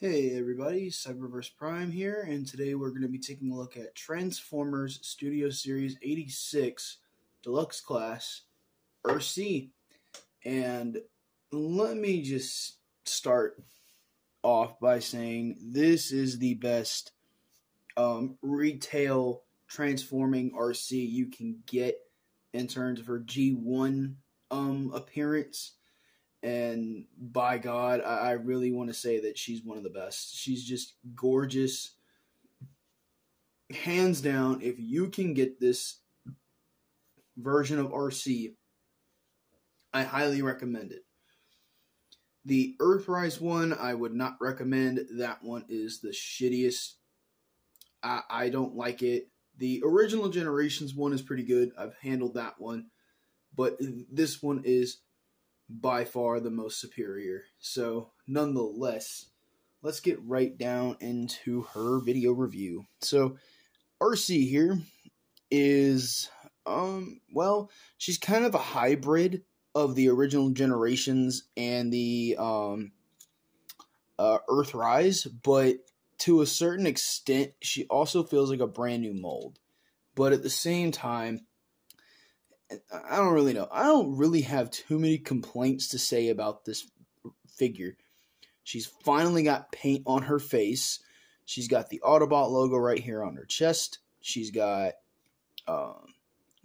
Hey everybody, Cyberverse Prime here, and today we're going to be taking a look at Transformers Studio Series 86 Deluxe Class Arcee. And let me just start off by saying this is the best um, retail transforming Arcee you can get in terms of her G1 um, appearance and by God, I, I really want to say that she's one of the best. She's just gorgeous. Hands down, if you can get this version of Arcee, I highly recommend it. The Earthrise one, I would not recommend. That one is the shittiest. I, I don't like it. The original Generations one is pretty good. I've handled that one. But this one is by far the most superior. So, nonetheless, let's get right down into her video review. So, Arcee here is um well, she's kind of a hybrid of the original generations and the um uh, Earthrise, but to a certain extent, she also feels like a brand new mold. But at the same time, I don't really know. I don't really have too many complaints to say about this figure. She's finally got paint on her face. She's got the Autobot logo right here on her chest. She's got um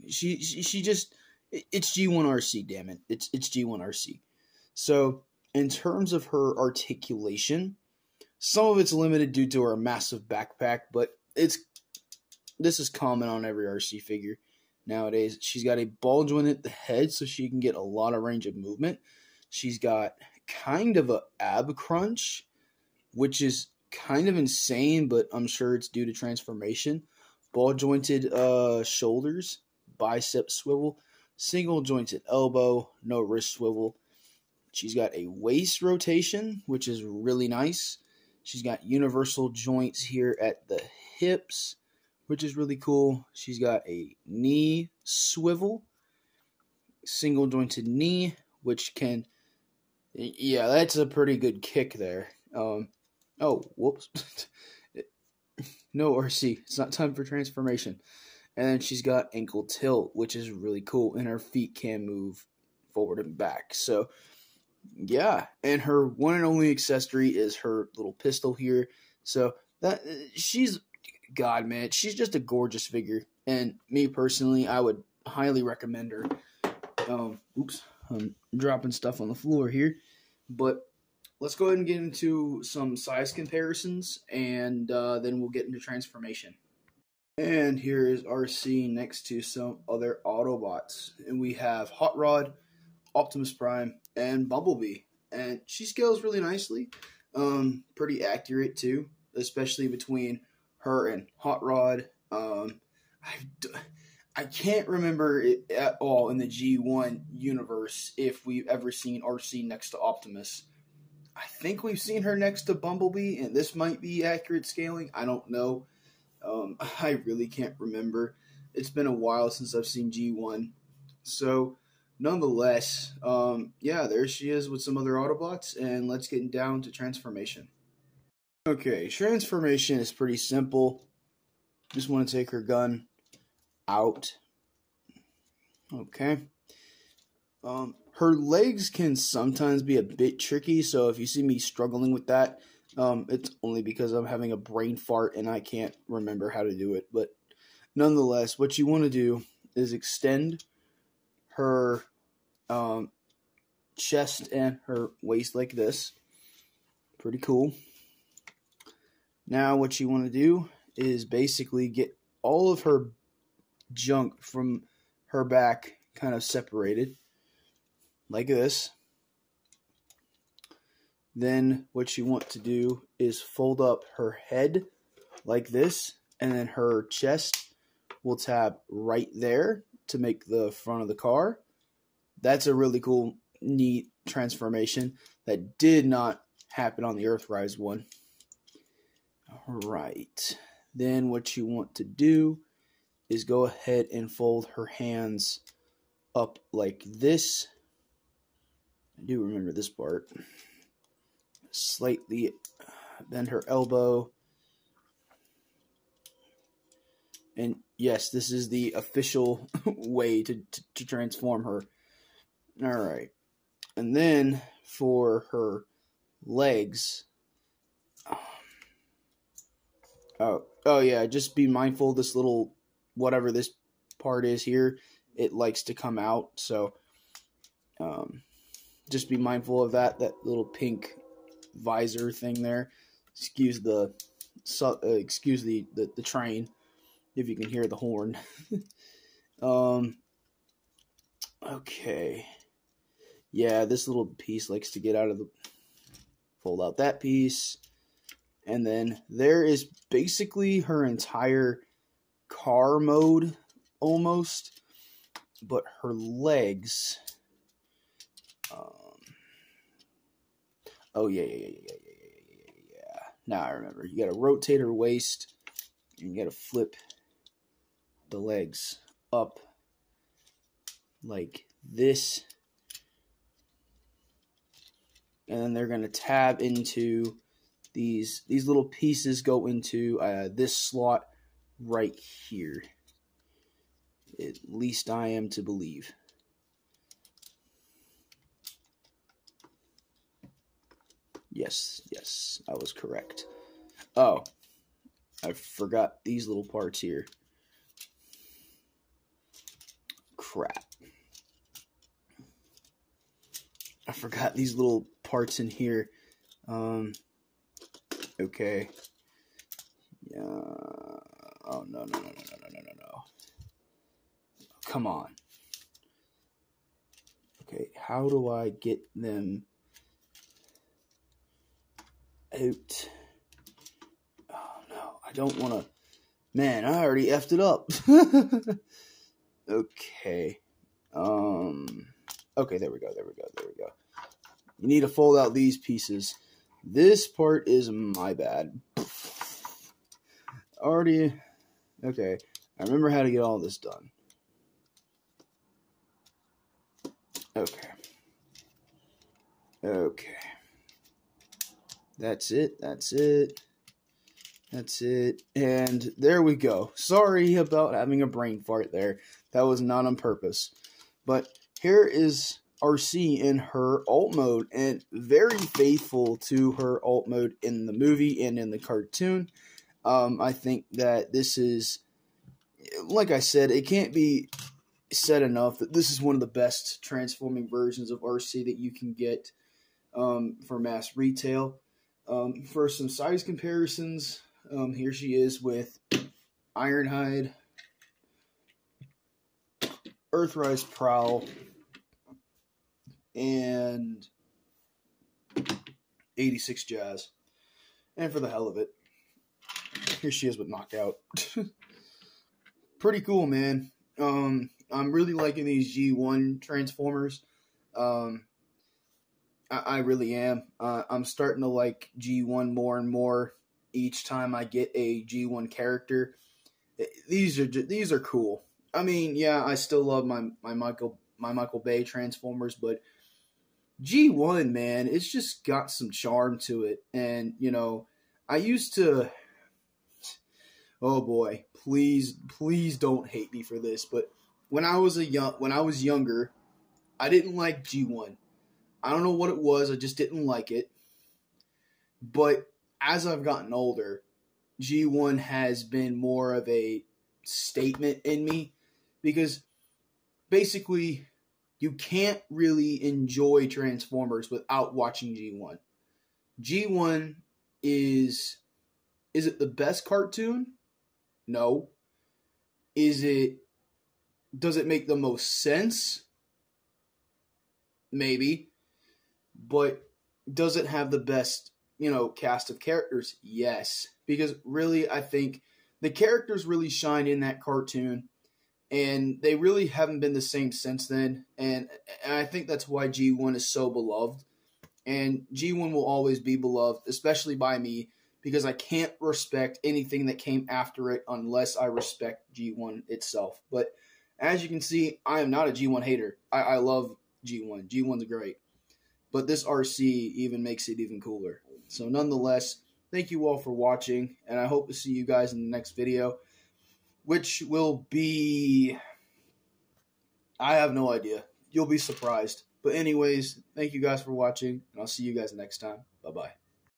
she she, she just it's G1 Arcee. damn it. It's it's G1 Arcee. So, in terms of her articulation, some of it's limited due to her massive backpack, but it's this is common on every Arcee figure nowadays. She's got a ball joint at the head so she can get a lot of range of movement. She's got kind of a ab crunch, which is kind of insane, but I'm sure it's due to transformation. Ball jointed uh, shoulders, bicep swivel, single jointed elbow, no wrist swivel. She's got a waist rotation, which is really nice. She's got universal joints here at the hips which is really cool. She's got a knee swivel, single jointed knee, which can, yeah, that's a pretty good kick there. Um, oh, whoops. no Arcee, it's not time for transformation. And then she's got ankle tilt, which is really cool, and her feet can move forward and back. So, yeah, and her one and only accessory is her little pistol here. So that she's God, man, she's just a gorgeous figure, and me personally, I would highly recommend her. Um, oops, I'm dropping stuff on the floor here, but let's go ahead and get into some size comparisons, and uh, then we'll get into transformation. And here is Arcee next to some other Autobots, and we have Hot Rod, Optimus Prime, and Bumblebee, and she scales really nicely. Um, pretty accurate too, especially between her and Hot Rod. Um, I, I can't remember it at all in the G1 universe if we've ever seen Arcee next to Optimus. I think we've seen her next to Bumblebee, and this might be accurate scaling. I don't know. Um, I really can't remember. It's been a while since I've seen G1. So, nonetheless, um, yeah, there she is with some other Autobots, and let's get down to transformation. Okay, transformation is pretty simple. Just want to take her gun out. Okay. Um, her legs can sometimes be a bit tricky, so if you see me struggling with that, um, it's only because I'm having a brain fart and I can't remember how to do it. But nonetheless, what you want to do is extend her um, chest and her waist like this. Pretty cool. Now, what you want to do is basically get all of her junk from her back kind of separated, like this. Then, what you want to do is fold up her head like this, and then her chest will tab right there to make the front of the car. That's a really cool, neat transformation that did not happen on the Earthrise one. Right. Then what you want to do is go ahead and fold her hands up like this. I do remember this part. Slightly bend her elbow. And yes, this is the official way to, to, to transform her. All right. And then for her legs. Oh, oh yeah, just be mindful this little whatever this part is here, it likes to come out. So um, just be mindful of that. That little pink visor thing there. Excuse the uh, excuse the, the the train if you can hear the horn. um. Okay. Yeah, this little piece likes to get out of the. Fold out that piece. And then there is basically her entire car mode almost, but her legs. Um, oh yeah, yeah, yeah, yeah, yeah, yeah, yeah. Now I remember. You got to rotate her waist, and you got to flip the legs up like this, and then they're gonna tab into these. These little pieces go into uh, this slot right here. At least I am to believe. Yes, yes, I was correct. Oh, I forgot these little parts here. Crap. I forgot these little parts in here. Um, okay. Yeah. Oh, no, no, no, no, no, no, no, no. Come on. Okay, how do I get them out? Oh, no, I don't want to. Man, I already effed it up. okay. Um. Okay, there we go, there we go, there we go. You need to fold out these pieces. This part is my bad. Already Okay, I remember how to get all this done. Okay. Okay. That's it. That's it. That's it. And there we go. Sorry about having a brain fart there. That was not on purpose. But here is Arcee in her alt mode and very faithful to her alt mode in the movie and in the cartoon. Um, I think that this is, like I said, it can't be said enough that this is one of the best transforming versions of Arcee that you can get um, for mass retail. Um, for some size comparisons, um, here she is with Ironhide, Earthrise Prowl, and 86 Jazz. And for the hell of it, here she is with knockout. Pretty cool, man. Um, I'm really liking these G1 Transformers. Um, I, I really am. Uh, I'm starting to like G1 more and more each time I get a G1 character. These are these are cool. I mean, yeah, I still love my my Michael my Michael Bay Transformers, but G1, man, it's just got some charm to it. And, you know, I used to oh boy, please, please don't hate me for this, but when I was a young, when I was younger, I didn't like G1. I don't know what it was. I just didn't like it. But as I've gotten older, G1 has been more of a statement in me because basically you can't really enjoy Transformers without watching G1. G1 is is it the best cartoon? No. Is it does it make the most sense? Maybe. But does it have the best, you know, cast of characters? Yes. Because really I think the characters really shine in that cartoon and they really haven't been the same since then and, and I think that's why G1 is so beloved. And G1 will always be beloved, especially by me because I can't respect anything that came after it unless I respect G1 itself. But as you can see, I am not a G1 hater. I, I love G1. G1's great. But this Arcee even makes it even cooler. So nonetheless, thank you all for watching, and I hope to see you guys in the next video, which will be. I have no idea. You'll be surprised. But, anyways, thank you guys for watching, and I'll see you guys next time. Bye bye.